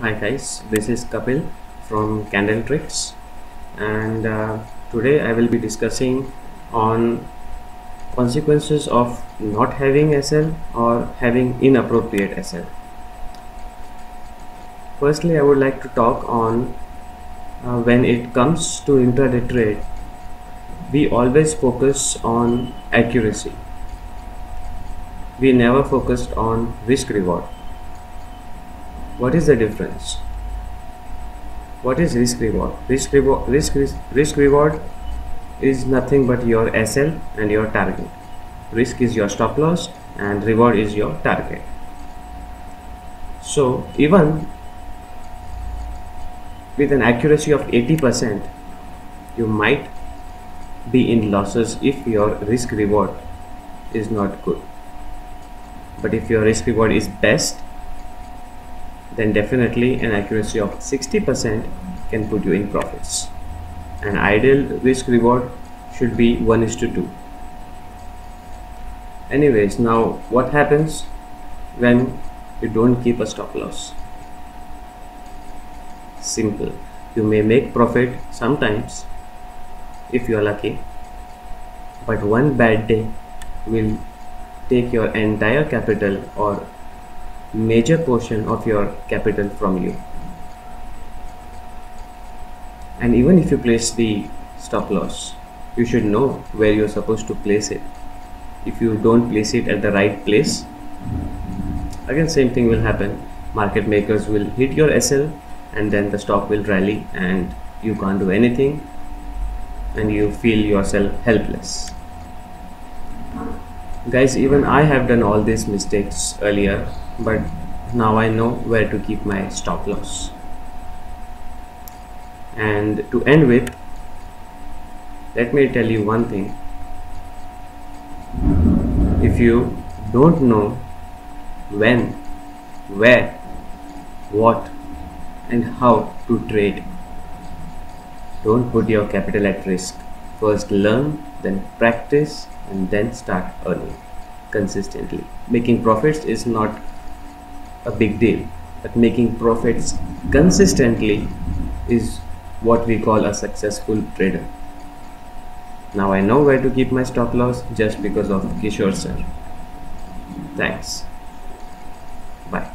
Hi guys, this is Kapil from Candletricks and uh, today I will be discussing on consequences of not having SL or having inappropriate SL. Firstly, I would like to talk on uh, when it comes to intraday trade, we always focus on accuracy. We never focused on risk reward what is the difference? What is risk reward? Risk reward risk risk, risk reward is nothing but your sl and your target. Risk is your stop loss and reward is your target. So even with an accuracy of 80% you might be in losses if your risk reward is not good. But if your risk reward is best then definitely an accuracy of 60% can put you in profits. An ideal risk reward should be 1 is to 2. Anyways, now what happens when you don't keep a stop loss? Simple. You may make profit sometimes if you are lucky, but one bad day will take your entire capital or major portion of your capital from you. And even if you place the stop loss you should know where you're supposed to place it. If you don't place it at the right place again same thing will happen. Market makers will hit your SL and then the stock will rally and you can't do anything and you feel yourself helpless guys even I have done all these mistakes earlier but now I know where to keep my stop loss. And to end with let me tell you one thing. If you don't know when where what and how to trade don't put your capital at risk first learn then practice and then start earning consistently. Making profits is not a big deal but making profits consistently is what we call a successful trader. Now I know where to keep my stop loss just because of Kishore sir. Thanks. Bye